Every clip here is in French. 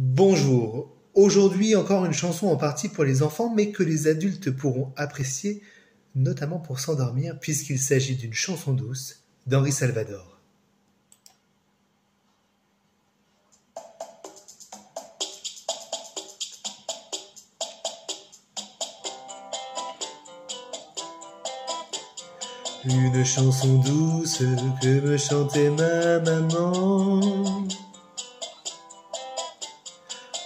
Bonjour. Aujourd'hui encore une chanson en partie pour les enfants, mais que les adultes pourront apprécier, notamment pour s'endormir, puisqu'il s'agit d'une chanson douce d'Henri Salvador. Une chanson douce que me chantait ma maman.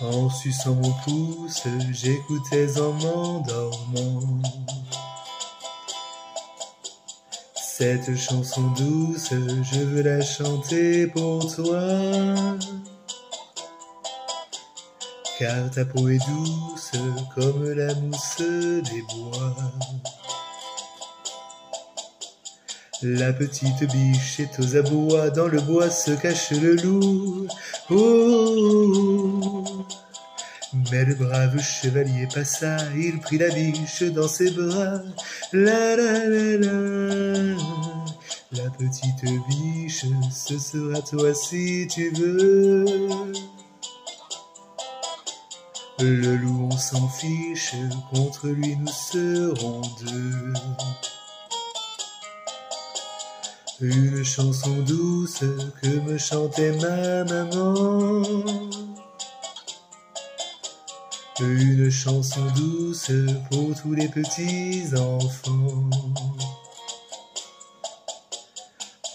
En suçant mon pouce, j'écoutais en m'endormant. Cette chanson douce, je veux la chanter pour toi. Car ta peau est douce comme la mousse des bois. La petite biche est aux abois, dans le bois se cache le loup. Oh, mais le brave chevalier passa, il prit la biche dans ses bras. La la la la, la petite biche, ce sera toi si tu veux. Le loup, on s'en fiche, contre lui nous serons deux. Une chanson douce que me chantait ma maman. Une chanson douce pour tous les petits enfants.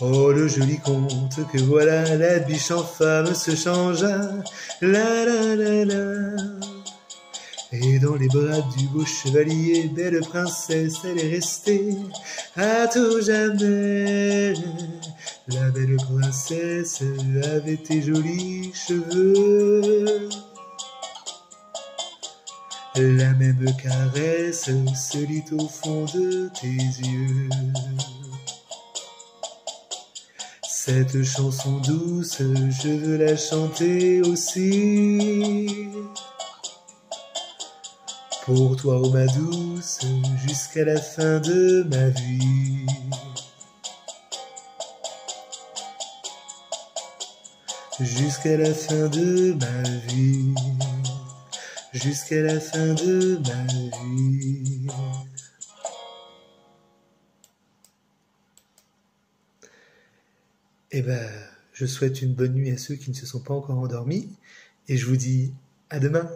Oh le joli conte que voilà la biche en femme se changea. La la la la. Et dans les bras du beau chevalier, belle princesse, elle est restée à tout jamais. La belle princesse avait tes jolis cheveux. La même caresse se lit au fond de tes yeux. Cette chanson douce, je veux la chanter aussi. Pour toi, ô ma douce, jusqu'à la fin de ma vie. Jusqu'à la fin de ma vie. Jusqu'à la fin de ma vie. Eh ben, je souhaite une bonne nuit à ceux qui ne se sont pas encore endormis et je vous dis à demain.